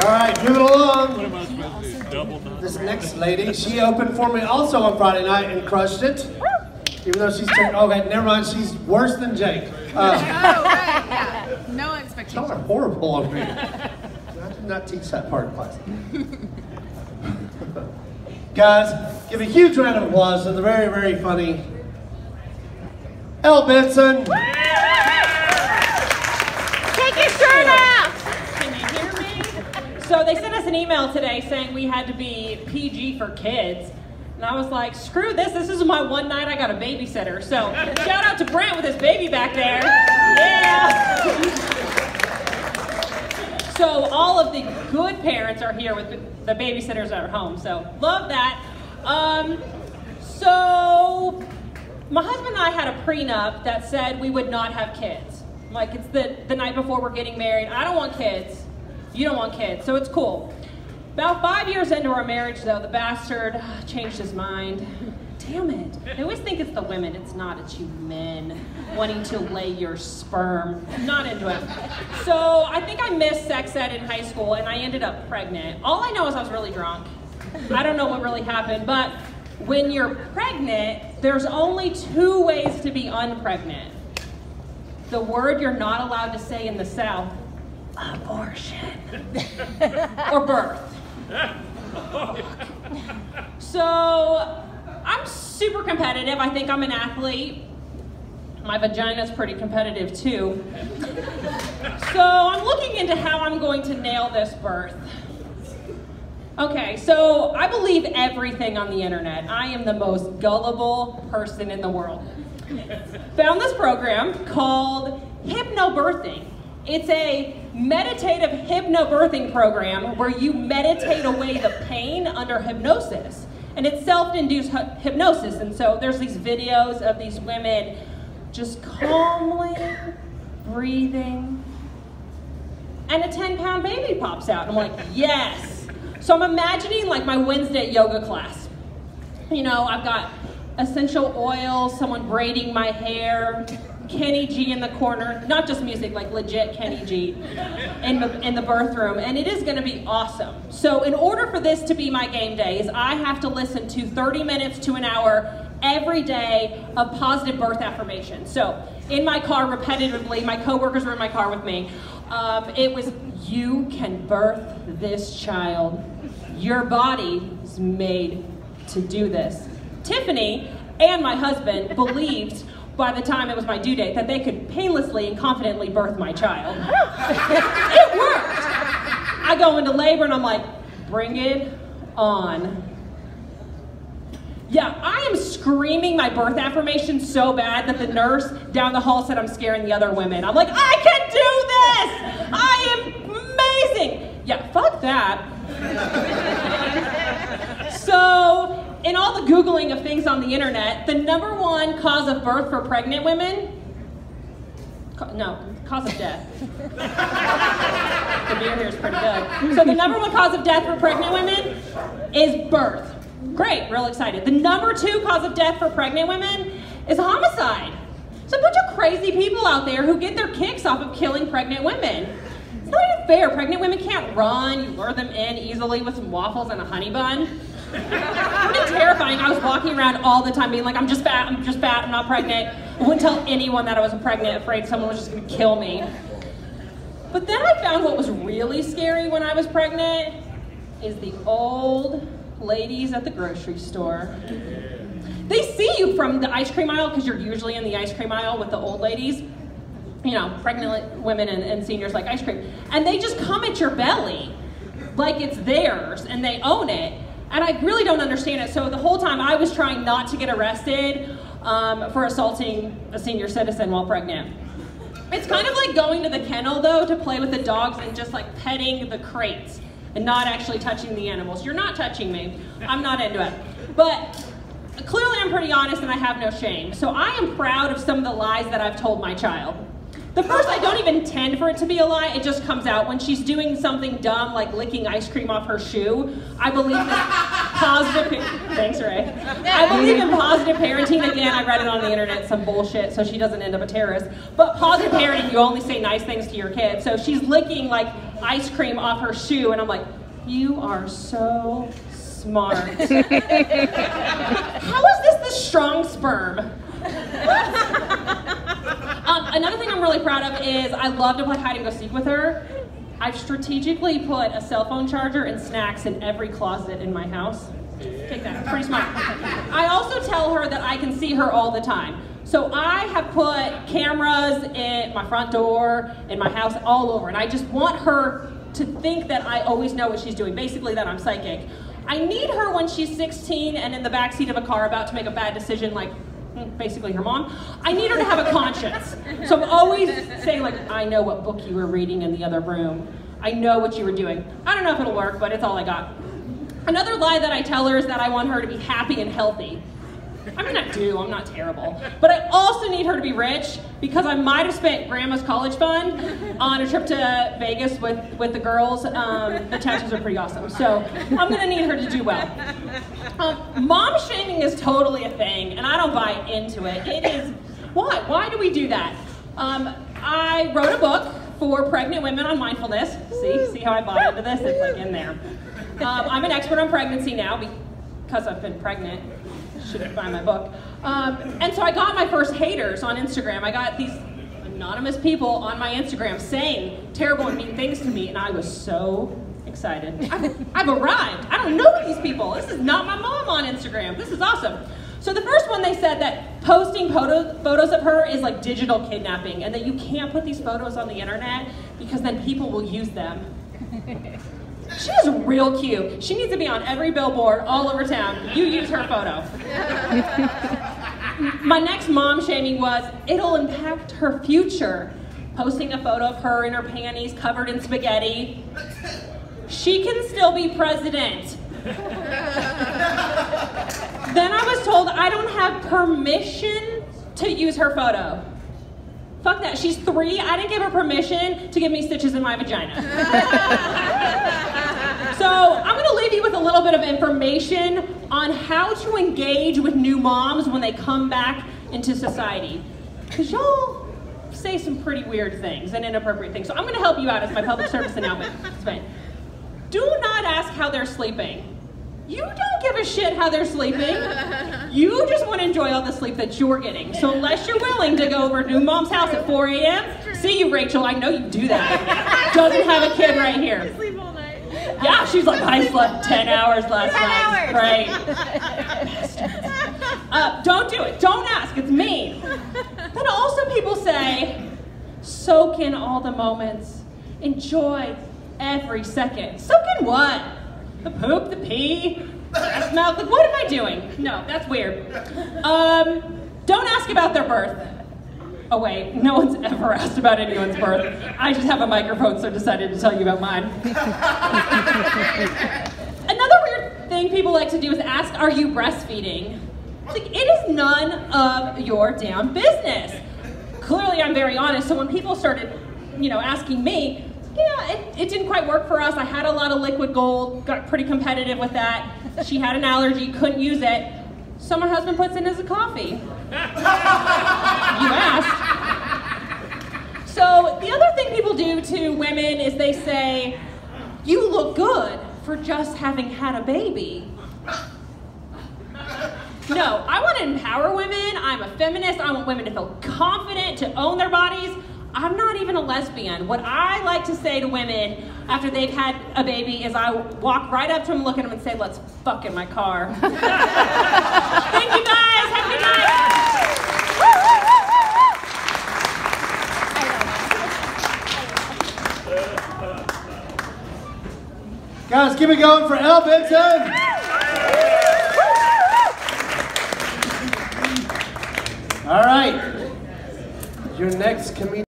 All right, moving along. This next lady, she opened for me also on Friday night and crushed it. Even though she's, okay, never mind, she's worse than Jake. Uh, Oh, right, yeah. No Y'all expectations. are horrible over here. I did not teach that part in class. Guys, give a huge round of applause to the very, very funny Elle Benson. Take your shirt off! Can you hear me? So they sent us an email today saying we had to be PG for kids. And I was like, screw this, this is my one night I got a babysitter. So shout out to Brent with his baby back there. Yeah! So all of the good parents are here with the babysitters at home. So love that. Um, so my husband and I had a prenup that said we would not have kids. Like it's the, the night before we're getting married. I don't want kids. You don't want kids. So it's cool. About five years into our marriage, though, the bastard changed his mind. Damn it. I always think it's the women. It's not. It's you men wanting to lay your sperm. Not into it. So I think I missed sex ed in high school and I ended up pregnant. All I know is I was really drunk. I don't know what really happened, but when you're pregnant, there's only two ways to be unpregnant. The word you're not allowed to say in the South abortion or birth. So I'm super competitive. I think I'm an athlete. My vagina's pretty competitive too. So I'm looking into how I'm going to nail this birth. Okay, so I believe everything on the internet. I am the most gullible person in the world. Found this program called Hypnobirthing. It's a meditative hypnobirthing program where you meditate away the pain under hypnosis. And it's self-induced hypnosis. And so there's these videos of these women just calmly breathing. And a 10 pound baby pops out. I'm like, yes. So I'm imagining like my Wednesday yoga class. You know, I've got essential oils, someone braiding my hair, Kenny G in the corner, not just music, like legit Kenny G in the, in the birth room, and it is gonna be awesome. So, in order for this to be my game days, I have to listen to 30 minutes to an hour every day of positive birth affirmation. So, in my car repetitively, my coworkers were in my car with me. Um, it was, You can birth this child. Your body is made to do this. Tiffany and my husband believed by the time it was my due date that they could painlessly and confidently birth my child. it worked. I go into labor and I'm like, bring it on. Yeah, I am screaming my birth affirmation so bad that the nurse down the hall said I'm scaring the other women. I'm like, I can do this! I am amazing! Yeah, fuck that. So, in all the Googling of things on the internet, the number one cause of birth for pregnant women, no, cause of death. the beer here is pretty good. So, the number one cause of death for pregnant women is birth. Great, real excited. The number two cause of death for pregnant women is homicide. It's a bunch of crazy people out there who get their kicks off of killing pregnant women. It's not even fair. Pregnant women can't run. You lure them in easily with some waffles and a honey bun. Terrifying. I was walking around all the time being like, I'm just fat, I'm just fat, I'm not pregnant. I wouldn't tell anyone that I wasn't pregnant, afraid someone was just gonna kill me. But then I found what was really scary when I was pregnant is the old ladies at the grocery store. They see you from the ice cream aisle because you're usually in the ice cream aisle with the old ladies. You know, pregnant women and, and seniors like ice cream. And they just come at your belly like it's theirs and they own it. And I really don't understand it. So the whole time I was trying not to get arrested um, for assaulting a senior citizen while pregnant. It's kind of like going to the kennel though to play with the dogs and just like petting the crates and not actually touching the animals. You're not touching me. I'm not into it. But clearly I'm pretty honest and I have no shame. So I am proud of some of the lies that I've told my child. The first, I don't even intend for it to be a lie. It just comes out when she's doing something dumb, like licking ice cream off her shoe. I believe in positive. Thanks, Ray. I believe in positive parenting. Again, I read it on the internet, some bullshit, so she doesn't end up a terrorist. But positive parenting, you only say nice things to your kid. So she's licking like ice cream off her shoe, and I'm like, you are so smart. How is this the strong sperm? Um, another thing I'm really proud of is I love to play hide and go seek with her. I've strategically put a cell phone charger and snacks in every closet in my house. Take that, pretty smart. I also tell her that I can see her all the time. So I have put cameras in my front door, in my house, all over, and I just want her to think that I always know what she's doing, basically that I'm psychic. I need her when she's 16 and in the backseat of a car about to make a bad decision like basically her mom. I need her to have a conscience. So I'm always saying like, I know what book you were reading in the other room. I know what you were doing. I don't know if it'll work, but it's all I got. Another lie that I tell her is that I want her to be happy and healthy. I mean, I do, I'm not terrible. But I also need her to be rich because I might have spent grandma's college fund on a trip to Vegas with, with the girls. Um, the tattoos are pretty awesome. So I'm gonna need her to do well. Um, mom shaming is totally a thing, and I don't buy into it. It is, why? Why do we do that? Um, I wrote a book for pregnant women on mindfulness. See, see how I buy into this? It's like in there. Um, I'm an expert on pregnancy now because I've been pregnant should buy my book. Um, and so I got my first haters on Instagram. I got these anonymous people on my Instagram saying terrible and mean things to me, and I was so excited. I've, I've arrived. I don't know these people. This is not my mom on Instagram. This is awesome. So the first one, they said that posting photos, photos of her is like digital kidnapping, and that you can't put these photos on the internet because then people will use them. She is real cute. She needs to be on every billboard all over town. You use her photo. My next mom shaming was, it'll impact her future. Posting a photo of her in her panties covered in spaghetti. She can still be president. then I was told I don't have permission to use her photo. Fuck that. She's three. I didn't give her permission to give me stitches in my vagina. so I'm going to leave you with a little bit of information on how to engage with new moms when they come back into society. Because y'all say some pretty weird things and inappropriate things. So I'm going to help you out as my public service announcement. Do not ask how they're sleeping. You don't give a shit how they're sleeping. You just want to enjoy all the sleep that you're getting. So unless you're willing to go over to new mom's house at 4 a.m., see you, Rachel. I know you do that. Doesn't have a kid right here. Sleep all night. Yeah, she's like, I slept 10 hours last 10 night. Great. Uh, don't do it. Don't ask. It's mean. Then also people say, soak in all the moments. Enjoy every second. Soak in what? The poop, the pee, the smell. Like, what am I doing? No, that's weird. Um, don't ask about their birth. Oh wait, no one's ever asked about anyone's birth. I just have a microphone, so decided to tell you about mine. Another weird thing people like to do is ask, are you breastfeeding? It's like, it is none of your damn business. Clearly I'm very honest, so when people started, you know, asking me, yeah, it, it didn't quite work for us. I had a lot of liquid gold, got pretty competitive with that. She had an allergy, couldn't use it. So my husband puts in as a coffee. you asked. So the other thing people do to women is they say, you look good for just having had a baby. No, I want to empower women. I'm a feminist. I want women to feel confident, to own their bodies. I'm not even a lesbian. What I like to say to women after they've had a baby is I walk right up to them, look at them, and say, let's fuck in my car. Thank you guys. Good night. Keep it going for Elle Benson. All right. Your next comedian.